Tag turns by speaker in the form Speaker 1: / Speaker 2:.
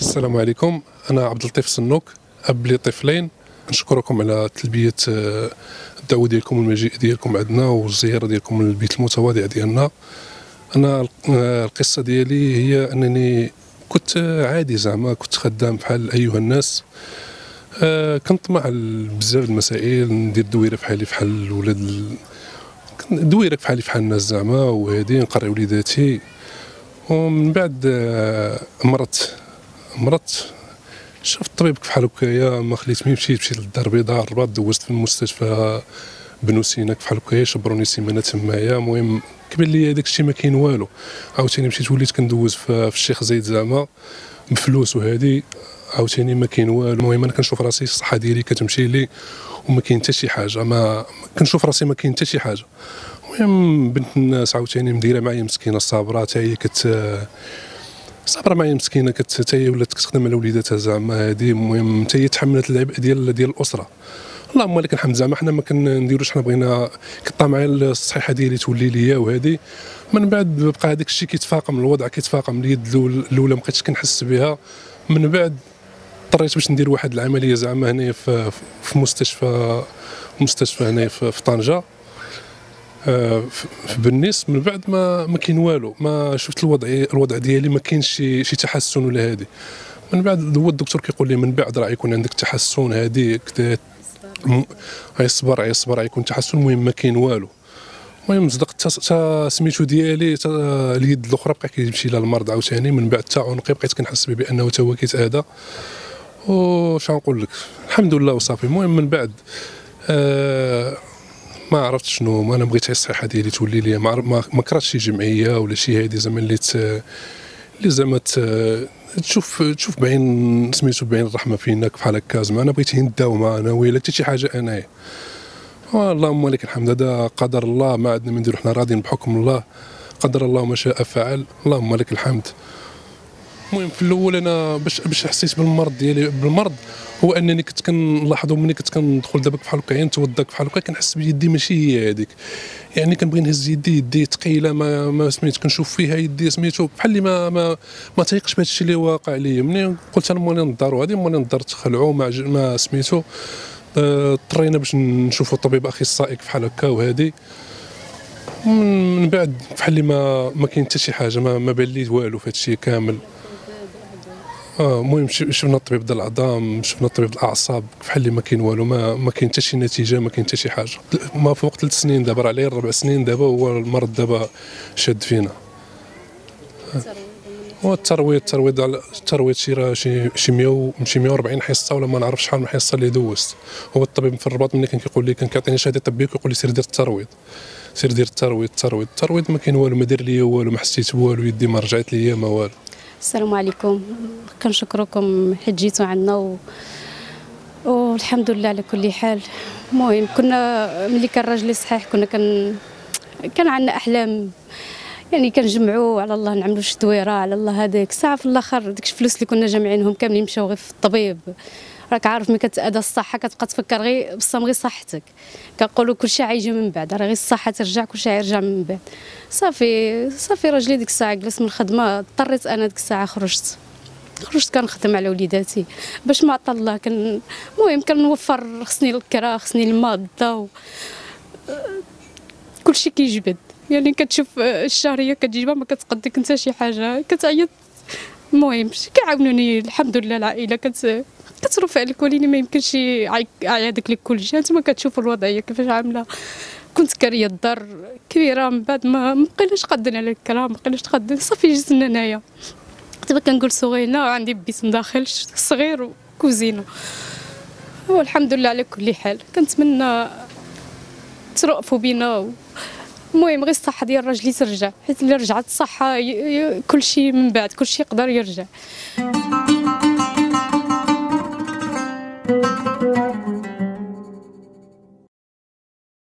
Speaker 1: السلام عليكم. أنا عبد اللطيف السنوك أب لطفلين. نشكركم على تلبية آه، الدعوة ديالكم والمجيء ديالكم عندنا والزيارة ديالكم للبيت المتواضع ديالنا. أنا آه، القصة ديالي هي أنني كنت عادي زعما كنت خدام بحال أيها الناس. آه، كنطمع بزاف المسائل ندير دويرة بحالي بحال الولاد دويرة بحالي بحال الناس زعما وهادي نقري وليداتي. ومن بعد مرضت مرضت شفت الطبيب كيف هكايا ما خليتني مشيت مشيت للدار البيضاء الرباط دوزت في المستشفى ابن سينا كيف هكايا شبروني سيمانة تمايا المهم كبان لي هذاك الشيء ما كاين والو. عاوتاني مشيت وليت كندوز في, الشيخ زايد زعما بفلوس وهادي عاوتاني ما كاين والو. المهم أنا كنشوف راسي الصحة ديالي كتمشي لي وما كاين حتى شي حاجة ما كنشوف راسي ما كاين حتى شي حاجة. المهم بنت الناس عاوتاني مديرة معايا مسكينة صابرة حتى هي كت صابره معايا مسكينه كت هي ولات كتخدم على وليداتها زعما هذه المهم حتى هي تحملت العبء ديال ديال الأسرة. اللهم لك الحمد. زعما حنا ما كنديروش حنا بغينا كطا معايا الصحيحة ديالي تولي ليا وهذه من بعد بقى هذاك الشيء كيتفاقم الوضع كيتفاقم اليد الأولى ما بقيتش كنحس بها. من بعد اضطريت باش ندير واحد العملية زعما هنايا في, مستشفى مستشفى هنايا في طنجة. بالنسبة من بعد ما ما كاين والو ما شفت الوضع الوضع ديالي ما كاينش شي شي تحسن ولا هادي. من بعد هو الدكتور كيقول لي من بعد راه يكون عندك تحسن هادي كذا غيصبر غيصبر يكون تحسن المهم ما كاين والو. المهم صدقت سميتو ديالي اليد الأخرى بقى كيمشي لها المرض عاوتاني. من بعد حتى عنقي بقيت كنحس به بأنه تا هو كيتاذى وش نقول لك؟ الحمد لله وصافي. المهم من بعد آه ما عرفت شنو ما أنا بغيت الصحه ديالي تولي لي ما ما كرهتش شي جمعية ولا شي هادي زعما اللي اللي زعما تشوف تشوف بعين سميتو بعين الرحمة فينا بحال هكا. زعما أنا بغيت نداوم أنا ويلا حتى شي حاجة انايا اللهم لك الحمد. هذا قدر الله ما عندنا من نديرو حنا راضيين بحكم الله. قدر الله ما شاء فعل. اللهم لك الحمد. المهم في الأول أنا باش باش حسيت بالمرض ديالي بالمرض هو أنني كنت كنلاحظوا ملي كنت كندخل دابا بحال هكا نتوضا بحال هكا كنحس بيدي ماشي هي هذيك يعني كنبغي نهز يدي يدي ثقيلة ما ما سميت كنشوف فيها يدي سميتو بحال اللي ما ما ما تيقش بهذا الشيء اللي واقع لي ملي قلت أنا مولي نضارو هذه مولي نضر تخلعوا ما ما سميتو آه، اضطرينا باش نشوفوا طبيب أخصائي بحال هكا وهذه من بعد بحال اللي ما ما كاين حتى شي حاجة ما, ما بان لي والو في هذا الشيء كامل. المهم شفنا الطبيب ديال العظام شفنا الطبيب الأعصاب بحال اللي ما كاين والو ما ما كاين حتى شي نتيجة ما كاين حتى شي حاجة. ما فوق ثلاث سنين دابا راه عليه ربع سنين دابا هو المرض دابا شاد فينا. هو الترويض الترويض على الترويض شي راه شي شي 100 شي 140 حصة ولا ما نعرف شحال من حصة اللي دوزت. هو الطبيب في الرباط ملي كان كيقول لي كان كيعطيني شهاده طبية كيقول لي سير دير الترويض. سير دير الترويض الترويض. الترويض ما كاين والو ما دار لي والو ما حسيت بوالو يدي ما رجعت لي ما والو.
Speaker 2: السلام عليكم. كنشكركم حيت جيتوا عندنا و... والحمد لله على كل حال. المهم كنا ملي كان راجلي صحيح كنا كان كان عندنا أحلام. يعني كنجمعوا على الله نعملوا شي على الله هذاك. ساعة في الآخر ديك الفلوس اللي كنا جامعينهم كاملين مشاو غير في الطبيب. راك عارف ملي كتأذى الصحة كتبقى تفكر غير بصم غير صحتك. كنقولوا كلشي غيجي من بعد راه غير الصحة ترجع كلشي غيرجع من بعد. صافي صافي راجلي ديك الساعة جلس من الخدمة اضطريت أنا ديك الساعة خرجت. خرجت كنخدم على وليداتي. باش ما عطى الله كان المهم كنوفر خصني الكرا خصني المادة و... كلشي كيجبد. يعني كتشوف الشهرية كتجيبها ما كتقدك انت شي حاجة. كتعيط المهم كيعاونوني الحمد لله العائله كت كتصرف عليك ولكن ما يمكنش يعيدك لك كل شيء انت كتشوف الوضعية كيفاش عاملة. كنت كارية الدار كبيرة من بعد ما بقيناش قادين على الكلام ما بقيناش قادين صافي جيت هنايا دابا كنقول صغيرة وعندي بيت مداخل صغير وكوزينة. والحمد لله على كل حال. كنتمنى ترأفوا بينا و... المهم غير الصحة ديال راجلي ترجع حيت اللي رجعت الصحة كلشي من بعد كلشي يقدر يرجع.